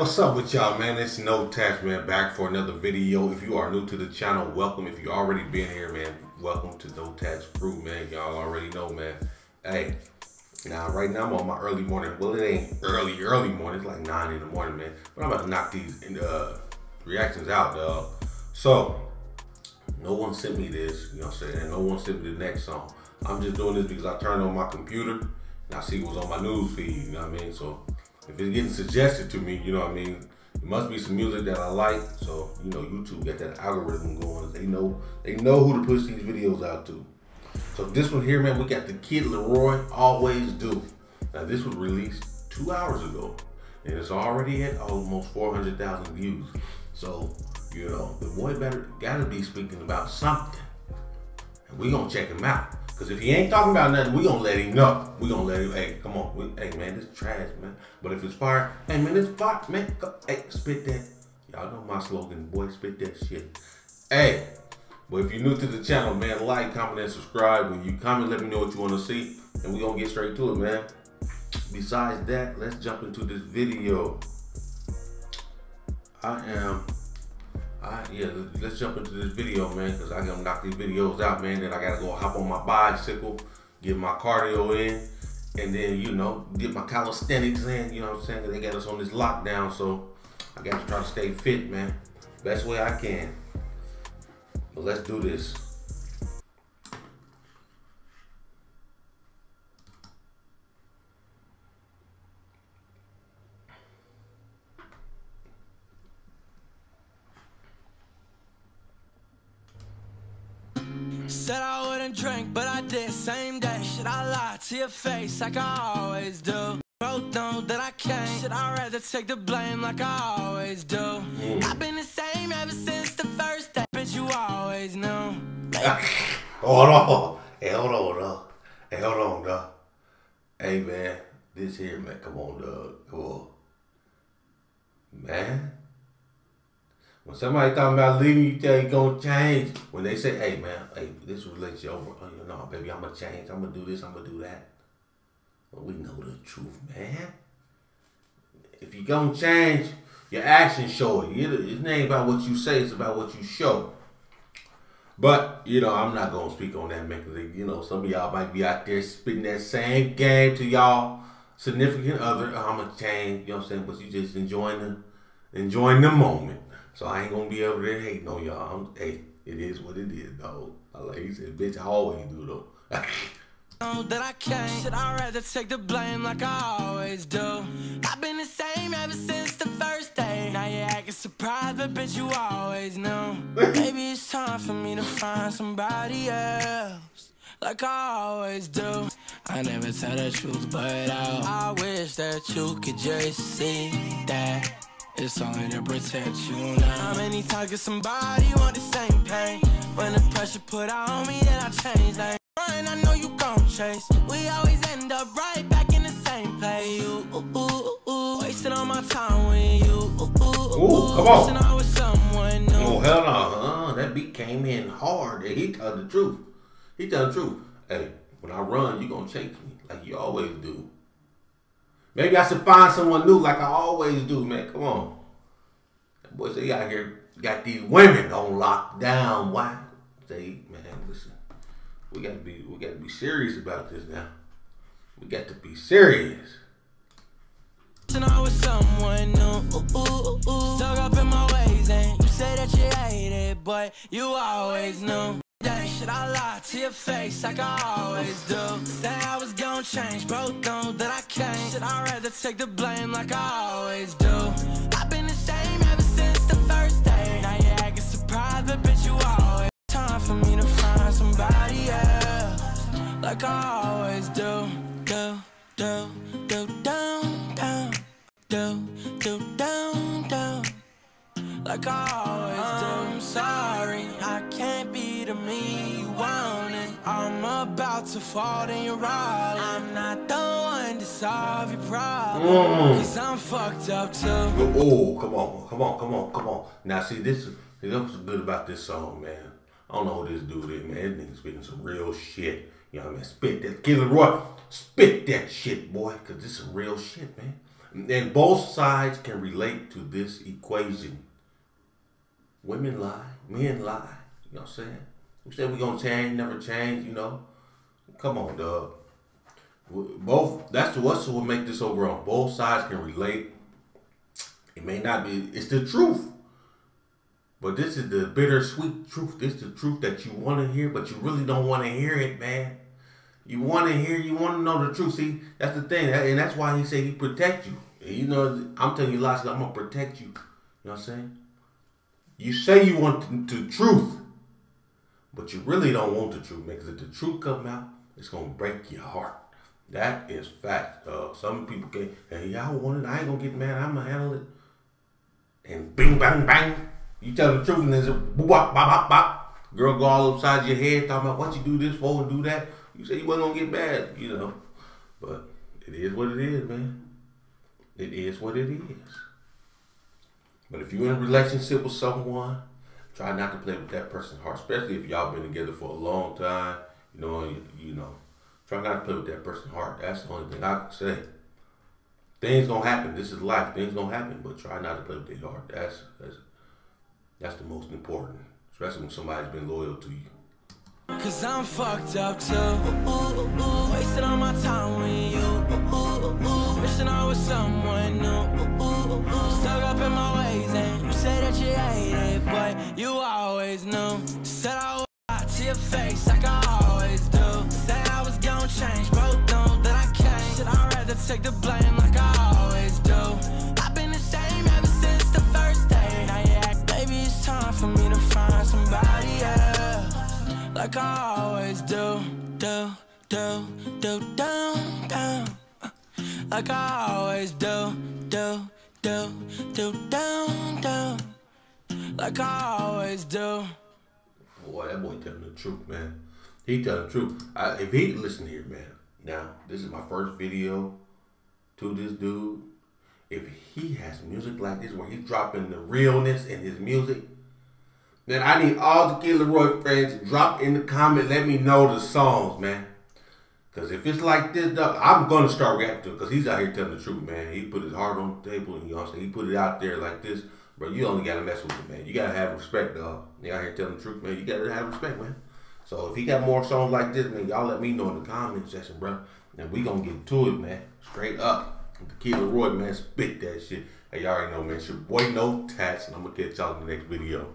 what's up with y'all, man? It's No Tatts, man, back for another video. If you are new to the channel, welcome. If you already been here, man, welcome to No Tatts Crew, man. Y'all already know, man. Hey, now, right now, I'm on my early morning. Well, it ain't early, early morning. It's like 9 in the morning, man. But I'm about to knock these uh, reactions out, dog. So, no one sent me this, you know what I'm saying? And no one sent me the next song. I'm just doing this because I turned on my computer and I see what's on my news feed, you know what I mean? So, if it's getting suggested to me, you know what I mean? It must be some music that I like. So, you know, YouTube got that algorithm going. They know they know who to push these videos out to. So this one here, man, we got the Kid LAROI Always Do. Now this was released two hours ago, and it's already at almost 400,000 views. So, you know, the boy better gotta be speaking about something. And we gonna check him out. Cause if he ain't talking about nothing, we gonna let him know. We gonna let him, hey, come on. We, hey man, this trash, man. But if it's fire, hey man, this fire, man. Go, hey, spit that. Y'all know my slogan, boy, spit that shit. Hey, but if you're new to the channel, man, like, comment, and subscribe. When you comment, let me know what you want to see. And going to get straight to it, man. Besides that, let's jump into this video. I am, I yeah, let's jump into this video, man, because I got to knock these videos out, man. Then I got to go hop on my bicycle, get my cardio in, and then, you know, get my calisthenics in, you know what I'm saying? They got us on this lockdown, so I got to try to stay fit, man. Best way I can. But let's do this. Said I wouldn't drink, but I did same day. Should I lie to your face like I always do? Both know that I can't. Should I rather take the blame like I always do? I've been the same ever since the first day. Bitch, you always knew. hold on. Hey, hold on, dog. Hey, hold on, dog. Hey, man. This here, man. Come on, dog. Come on. Man. When somebody talking about leaving, you tell you gonna change. When they say, hey, man, hey, this relationship over. Oh, you know, baby, I'm gonna change. I'm gonna do this. I'm gonna do that. But we know the truth, man. If you gonna change, your actions show it. It ain't about what you say, it's about what you show. But, you know, I'm not gonna speak on that, man, because, you know, some of y'all might be out there spitting that same game to y'all significant other. I'm gonna change, you know what I'm saying? But you just enjoying the, enjoying the moment. So I ain't gonna be able to hate on y'all. Hey, it is what it is, dog. Like he said, bitch, I always do, though. that I can't. Should I rather take the blame like I always do? I've been the same ever since the first day. Now you're acting surprised, but bitch, you always knew. Maybe it's time for me to find somebody else. Like I always do. I never tell the truth, but I, I wish that you could just see that. It's only to protect you now. How many times get somebody want the same pain? When the pressure put on me, then I change. Like, I know you gon' chase. We always end up right back in the same place. You, ooh, ooh, ooh, wasting all my time with you. Ooh, ooh, ooh, come on. On with someone new. Oh hell no! Uh, that beat came in hard. He told the truth. He tell the truth. Hey, when I run, you gonna chase me like you always do. Maybe I should find someone new like I always do, man. Come on. That boy say out here got these women on lockdown. Why? Say, man, listen we got to be we got to be serious about this now. We got to be serious. I was someone new, ooh, ooh, ooh. Stuck up in my ways, and you say that you hate it, but you always knew. That should I lie to your face like I always do? Say I was gonna change, both know that can't. Should I'd rather take the blame like I always do? I've been the same ever since the first day. Now you're acting surprised, but bitch, you always time for me to find somebody else like I always do. Do, do, do, down, down. Do, do, down, down. Like I always do. I'm sorry, I can't be the me you wanted. I'm about to fall in your ride. I'm not the solve your problem. Mm. Cause I'm fucked up too. Oh, come on, come on, come on, come on. Now see this, this what's good about this song, man. I don't know who this dude is, man. This nigga spitting some real shit. You know what I mean? Spit that. Kid LAROI, spit that shit, boy. Because this is some real shit, man. And both sides can relate to this equation. Women lie, men lie. You know what I'm saying? We said we're gonna change, never change, you know. Come on, dog. Both that's what's what make this so wrong. Both sides can relate. It may not be it's the truth. But this is the bittersweet truth. This is the truth that you want to hear, but you really don't want to hear it, man. You want to hear, you want to know the truth. See, that's the thing. And that's why he said he protect you. And you know, I'm telling you lots, I'm going to protect you. You know what I'm saying? You say you want the, the truth, but you really don't want the truth, man. Because if the truth come out, it's going to break your heart. That is fact. Uh, some people can, hey, y'all want it. I ain't to get mad. I'm to handle it. And bing, bang, bang you tell the truth and then bop, bop, bop, bop. Girl go all upside your head talking about what you do this for and do that. You say you wasn't gonna get mad, you know. But it is what it is, man. It is what it is. But if you're in a relationship with someone, try not to play with that person's heart, especially if y'all been together for a long time. You know, you, you know, try not to play with that person's heart. That's the only thing I can say. Things gonna happen. This is life. Things gonna happen, but try not to play with their heart. That's that's that's the most important, especially when somebody's been loyal to you. Cause I'm fucked up too. Wasting all my time with you. Wishing I was someone new. Stuck up in my ways, and you say that you hate it, but you always knew. Said I would lie to your face take the blame like I always do? for me to find somebody else Like I always do, do, do, do, down, down Like I always do, do, do, do, down, down Like I always do Boy, that boy telling the truth, man. He telling the truth. I, if he listen here, man. Now, this is my first video to this dude. If he has music like this, where he's dropping the realness in his music, then I need all the Kid LAROI fans drop in the comment. Let me know the songs, man. Cause if it's like this, though, I'm gonna start reacting. Cause he's out here telling the truth, man. He put his heart on the table, and you know what I'm saying. He put it out there like this, bro. You only gotta mess with him, man. You gotta have respect, dog. You out here telling the truth, man. You gotta have respect, man. So if he got more songs like this, man, y'all let me know in the comment section, bro. And we gonna get to it, man. Straight up. Kid LAROI, man, spit that shit. Hey, y'all already know, man. It's your boy No Tatts, and I'm gonna catch y'all in the next video.